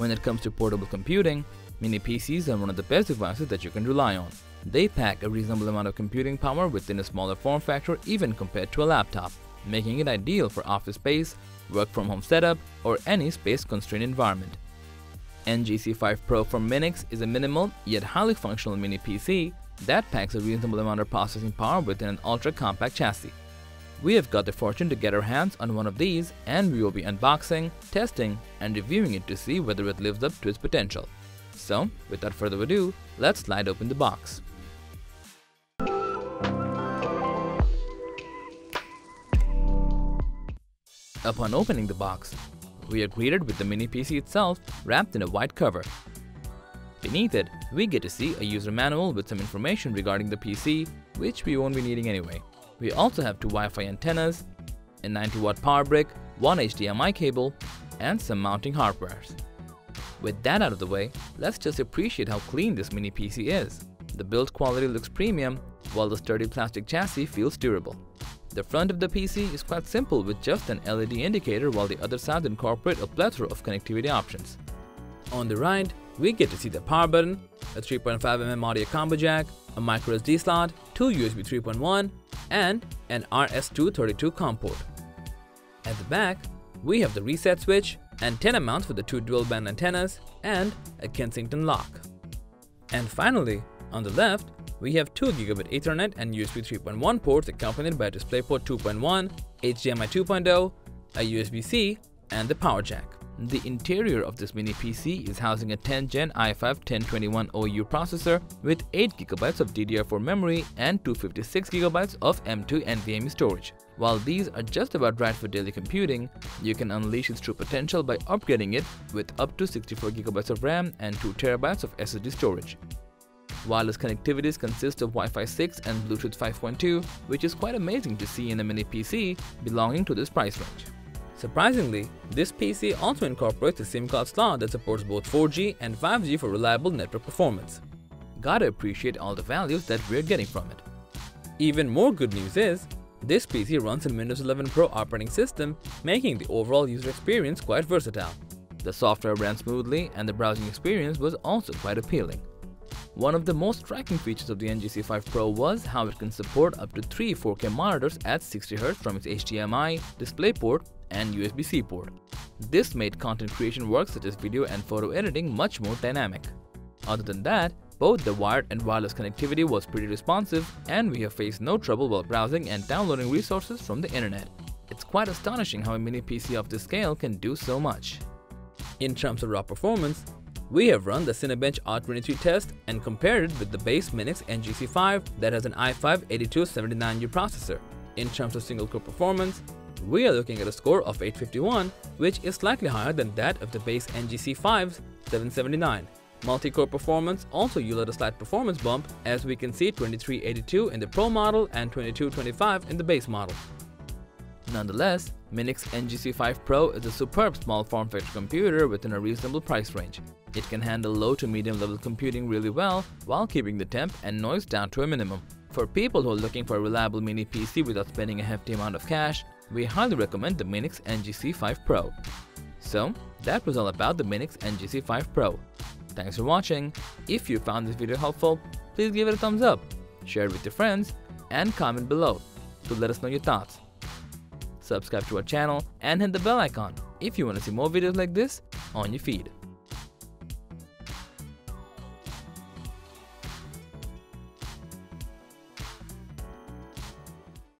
When it comes to portable computing, mini PCs are one of the best devices that you can rely on. They pack a reasonable amount of computing power within a smaller form factor even compared to a laptop, making it ideal for office space, work from home setup, or any space constrained environment. NGC5 Pro from Minix is a minimal yet highly functional mini PC that packs a reasonable amount of processing power within an ultra compact chassis. We have got the fortune to get our hands on one of these and we will be unboxing, testing, and reviewing it to see whether it lives up to its potential. So, without further ado, let's slide open the box. Upon opening the box, we are greeted with the mini PC itself wrapped in a white cover. Beneath it, we get to see a user manual with some information regarding the PC, which we won't be needing anyway. We also have two Wi-Fi antennas, a 90 watt power brick, one HDMI cable, and some mounting hardwares. With that out of the way, let's just appreciate how clean this mini PC is. The build quality looks premium, while the sturdy plastic chassis feels durable. The front of the PC is quite simple with just an LED indicator while the other sides incorporate a plethora of connectivity options. On the right, we get to see the power button, a 3.5mm audio combo jack, a microSD slot, two USB 3.1, and an RS-232 COM port. At the back, we have the reset switch, antenna mounts for the two dual band antennas, and a Kensington lock. And finally, on the left, we have 2 gigabit Ethernet and USB 3.1 ports accompanied by DisplayPort 2.1, HDMI 2.0, a USB-C, and the power jack. The interior of this mini PC is housing a 10 Gen i5-10210U processor with 8GB of DDR4 memory and 256GB of M2 NVMe storage. While these are just about right for daily computing, you can unleash its true potential by upgrading it with up to 64GB of RAM and 2TB of SSD storage. Wireless connectivities consist of Wi-Fi 6 and Bluetooth 5.2, which is quite amazing to see in a mini PC belonging to this price range. Surprisingly, this PC also incorporates a SIM card slot that supports both 4G and 5G for reliable network performance. Gotta appreciate all the values that we're getting from it. Even more good news is, this PC runs in Windows 11 Pro operating system, making the overall user experience quite versatile. The software ran smoothly and the browsing experience was also quite appealing. One of the most striking features of the NGC5 Pro was how it can support up to 3 4K monitors at 60Hz from its HDMI, DisplayPort, and USB-C port. This made content creation work such as video and photo editing much more dynamic. Other than that, both the wired and wireless connectivity was pretty responsive and we have faced no trouble while browsing and downloading resources from the internet. It's quite astonishing how a mini PC of this scale can do so much. In terms of raw performance, we have run the Cinebench R23 test and compared it with the base Minix NGC5 that has an i5-8279U processor. In terms of single-core performance, we are looking at a score of 851, which is slightly higher than that of the base NGC5's 779. Multi-core performance also yielded a slight performance bump as we can see 2382 in the Pro model and 2225 in the base model. Nonetheless, Minix NGC5 Pro is a superb small form factor computer within a reasonable price range. It can handle low to medium level computing really well while keeping the temp and noise down to a minimum. For people who are looking for a reliable mini PC without spending a hefty amount of cash, we highly recommend the Minix NGC5 Pro. So, that was all about the Minix NGC5 Pro. Thanks for watching. If you found this video helpful, please give it a thumbs up, share it with your friends, and comment below to let us know your thoughts. Subscribe to our channel and hit the bell icon if you want to see more videos like this on your feed.